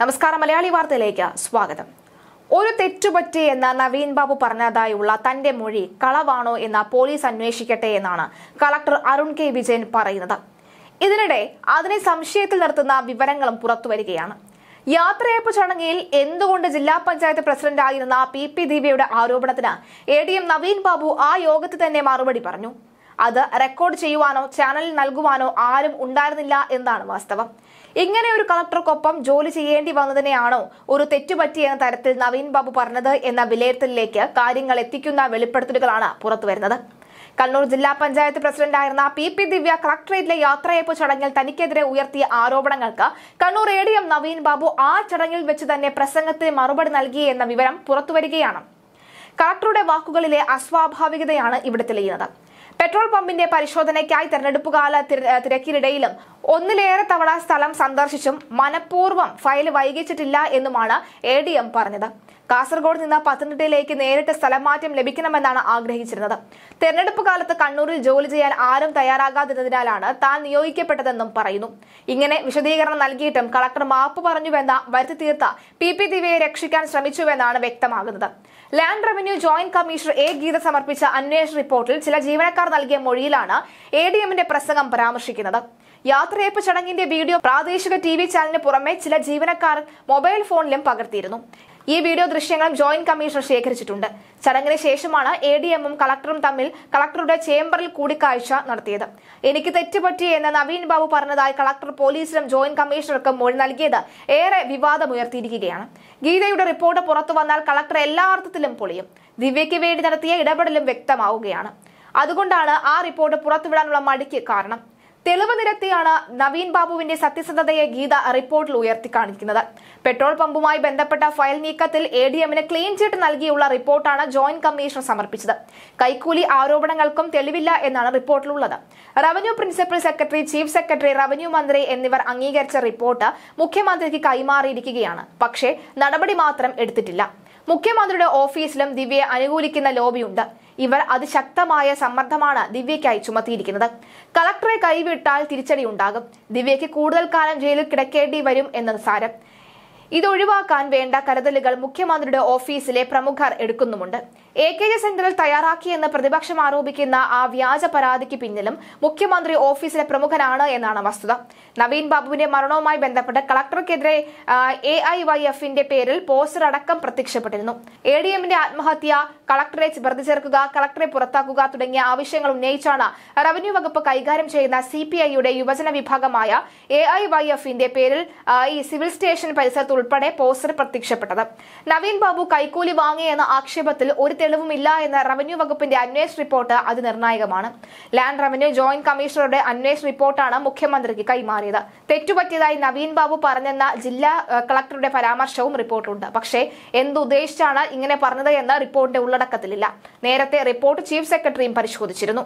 നമസ്കാരം മലയാളി വാർത്തയിലേക്ക് സ്വാഗതം. ഒരു തെറ്റുപറ്റി എന്ന് നവീൻ ബാബു പറഞ്ഞതായുള്ള തന്റെ മൊഴി കളവാണോ എന്ന് പോലീസ് അന്വേഷിക്കട്ടെ എന്നാണ് കളക്ടർ അരുൺ കെ. വിജയൻ പറയുന്നത്. ഇതിനിടെ അതിനെ സംശയത്തിൽ നിർത്തുന്ന വിവരങ്ങളും പുറത്തുവരികയാണ് യാത്രയപ്പ് ചടങ്ങിൽ എന്തുകൊണ്ട് ജില്ലാ പഞ്ചായത്ത് പ്രസിഡന്റായിരുന്ന പി. പി. ദിവ്യയുടെ ആരോപണത്തിന് A. D. M. Naveen Babu ആ യോഗത്തിൽ തന്നെ മറുപടി പറഞ്ഞു. അത് റെക്കോർഡ് ചെയ്യുവാനോ ചാനലിൽ നൽകുവാനോ ആരും ഉണ്ടായിരുന്നില്ല എന്നാണ് വാസ്തവം. ഇങ്ങനെ ഒരു കളക്ടർക്കൊപ്പം ജോലി ചെയ്യേണ്ടി വന്നതിനെയാണോ ഒരു തെറ്റുപറ്റി എന്ന തരത്തിൽ നവീൻ ബാബു പറഞ്ഞത് എന്ന വിലയിരുത്തലിലേക്ക് കാര്യങ്ങൾ എത്തിക്കുന്ന വെളിപ്പെടുത്തലുകളാണ് പുറത്തുവരുന്നത് കണ്ണൂർ ജില്ലാ പഞ്ചായത്ത് പ്രസിഡന്റായിരുന്ന പി പി ദിവ്യ കളക്ടറേറ്റിലെ യാത്രയപ്പ് ചടങ്ങിൽ തനിക്കെതിരെ ഉയർത്തിയ ആരോപണങ്ങൾക്ക് Kannur A D M Naveen Babu ആ ചടങ്ങിൽ വെച്ച് തന്നെ പ്രസംഗത്തിന് മറുപടി നൽകി എന്ന വിവരം പുറത്തുവരികയാണ് കളക്ടറുടെ വാക്കുകളിലെ അസ്വാഭാവികതയാണ് ഇവിടെ തെളിയുന്നത്. പെട്രോൾ പമ്പിന്റെ പരിശോധനയ്ക്കായി തെരഞ്ഞെടുപ്പ് കാല തിരക്കിനിടയിലും ഒന്നിലേറെ തവണ സ്ഥലം സന്ദർശിച്ചും മനഃപൂർവം ഫയൽ വൈകിച്ചിട്ടില്ല എന്നുമാണ് എ ഡി എം പറഞ്ഞത്. കാസർഗോഡ് നിന്ന് പത്തനംതിട്ടയിലേക്ക് നേരിട്ട് സ്ഥലം മാറ്റം ലഭിക്കണമെന്നാണ് ആഗ്രഹിച്ചിരുന്നത്. തെരഞ്ഞെടുപ്പ് കാലത്ത് കണ്ണൂരിൽ ജോലി ചെയ്യാൻ ആരും തയ്യാറാകാതിരുന്നതിനാലാണ് താൻ നിയോഗിക്കപ്പെട്ടതെന്നും പറയുന്നു. ഇങ്ങനെ വിശദീകരണം നൽകിയിട്ടും കളക്ടർ മാപ്പ് പറഞ്ഞുവെന്ന വരുത്തി തീർത്ത പി പി ദിവ്യയെ രക്ഷിക്കാൻ ശ്രമിച്ചുവെന്നാണ് വ്യക്തമാകുന്നത്. Land revenue joint commissioner A Geetha സമർപ്പിച്ച അന്വേഷണ റിപ്പോർട്ടിൽ ചില ജീവനക്കാർ നൽകിയ മൊഴിയിലാണ് എ ഡി എമ്മിന്റെ പ്രസംഗം പരാമർശിക്കുന്നത്. യാത്രയപ്പ് ചടങ്ങിന്റെ വീഡിയോ പ്രാദേശിക ടി വി ചാനലിന് പുറമെ ചില ജീവനക്കാർ മൊബൈൽ ഫോണിലും പകർത്തിയിരുന്നു. ഈ വീഡിയോ ദൃശ്യങ്ങളും ജോയിന്റ് കമ്മീഷണർ ശേഖരിച്ചിട്ടുണ്ട്. ചടങ്ങിന് ശേഷമാണ് എ ഡി എമ്മും കളക്ടറും തമ്മിൽ കളക്ടറുടെ ചേംബറിൽ കൂടിക്കാഴ്ച നടത്തിയത്. എനിക്ക് തെറ്റുപറ്റി എന്ന് നവീൻ ബാബു പറഞ്ഞതായി കളക്ടർ പോലീസിനും ജോയിന്റ് കമ്മീഷണർക്കും മൊഴി നൽകിയത് ഏറെ വിവാദമുയർത്തിയിരിക്കുകയാണ്. ഗീതയുടെ റിപ്പോർട്ട് പുറത്തു വന്നാൽ കളക്ടർ എല്ലാ അർത്ഥത്തിലും പൊളിയും. ദിവ്യയ്ക്ക് വേണ്ടി നടത്തിയ ഇടപെടലും വ്യക്തമാവുകയാണ്. അതുകൊണ്ടാണ് ആ റിപ്പോർട്ട് പുറത്തുവിടാനുള്ള മടിക്ക് കാരണം. തെളിവ് നിരത്തിയാണ് നവീൻ ബാബുവിന്റെ സത്യസന്ധതയെ ഗീത റിപ്പോർട്ടിൽ ഉയർത്തി കാണിക്കുന്നത് പെട്രോൾ പമ്പുമായി ബന്ധപ്പെട്ട ഫയൽ നീക്കത്തിൽ എ ഡി എമ്മിന് ക്ലീൻ ചിറ്റ് നൽകിയുള്ള റിപ്പോർട്ടാണ് ജോയിന്റ് കമ്മീഷൻ സമർപ്പിച്ചത്. കൈക്കൂലി ആരോപണങ്ങൾക്കും തെളിവില്ല എന്നാണ് റിപ്പോർട്ടിലുള്ളത്. Revenue principal secretary chief secretary revenue മന്ത്രി എന്നിവർ അംഗീകരിച്ച റിപ്പോർട്ട് മുഖ്യമന്ത്രിക്ക് കൈമാറിയിരിക്കുകയാണ്. പക്ഷേ നടപടി മാത്രം എടുത്തിട്ടില്ല. മുഖ്യമന്ത്രിയുടെ ഓഫീസിലും ദിവ്യയെ അനുകൂലിക്കുന്ന ലോബിയുണ്ട്. ഇവർ അതിശക്തമായ സമ്മർദ്ദമാണ് ദിവ്യയ്ക്കായി ചുമത്തിയിരിക്കുന്നത്. കളക്ടറെ കൈവിട്ടാൽ തിരിച്ചടി ഉണ്ടാകും. ദിവ്യയ്ക്ക് കൂടുതൽ കാലം ജയിലിൽ കിടക്കേണ്ടി വരും എന്നത് സാരം. ഇത് ഒഴിവാക്കാൻ വേണ്ട കരുതലുകൾ മുഖ്യമന്ത്രിയുടെ ഓഫീസിലെ പ്രമുഖർ എടുക്കുന്നുമുണ്ട്. എ കെ ജി സെന്ററിൽ തയ്യാറാക്കിയെന്ന് പ്രതിപക്ഷം ആരോപിക്കുന്ന ആ വ്യാജ പരാതിക്ക് പിന്നിലും മുഖ്യമന്ത്രി ഓഫീസിലെ പ്രമുഖനാണ് എന്നാണ് വസ്തുത. നവീൻ ബാബുവിന്റെ മരണവുമായി ബന്ധപ്പെട്ട് കളക്ടർക്കെതിരെ എ ഐ വൈ എഫിന്റെ പേരിൽ പോസ്റ്റർ അടക്കം പ്രത്യക്ഷപ്പെട്ടിരുന്നു. എ ഡി എമ്മിന്റെ ആത്മഹത്യ കളക്ടറെ വെറുതെ ചേർക്കുക കളക്ടറെ പുറത്താക്കുക തുടങ്ങിയ ആവശ്യങ്ങൾ ഉന്നയിച്ചാണ് റവന്യൂ വകുപ്പ് കൈകാര്യം ചെയ്യുന്ന സി പി ഐയുടെ യുവജന വിഭാഗമായ എ ഐ വൈ എഫിന്റെ പേരിൽ ഈ സിവിൽ സ്റ്റേഷൻ പരിസരത്ത് ഉൾപ്പെടെ പോസ്റ്റർ പ്രത്യക്ഷപ്പെട്ടത്. നവീൻ ബാബു കൈക്കൂലി വാങ്ങിയെന്ന ആക്ഷേപത്തിൽ ഒരു തെളിവുമില്ല എന്ന റവന്യൂ വകുപ്പിന്റെ അന്വേഷണ റിപ്പോർട്ട് അത് നിർണായകമാണ്. ലാൻഡ് റവന്യൂ ജോയിന്റ് കമ്മീഷണറുടെ അന്വേഷണ റിപ്പോർട്ടാണ് മുഖ്യമന്ത്രിക്ക് കൈമാറിയത്. തെറ്റുപറ്റിയതായി നവീൻ ബാബു പറഞ്ഞെന്ന ജില്ലാ കളക്ടറുടെ പരാമർശവും റിപ്പോർട്ടുണ്ട്. പക്ഷേ എന്തുദ്ദേശിച്ചാണ് ഇങ്ങനെ പറഞ്ഞത് എന്ന റിപ്പോർട്ടിന്റെ ഉള്ളടക്കത്തിലില്ല. നേരത്തെ റിപ്പോർട്ട് ചീഫ് സെക്രട്ടറിയും പരിശോധിച്ചിരുന്നു.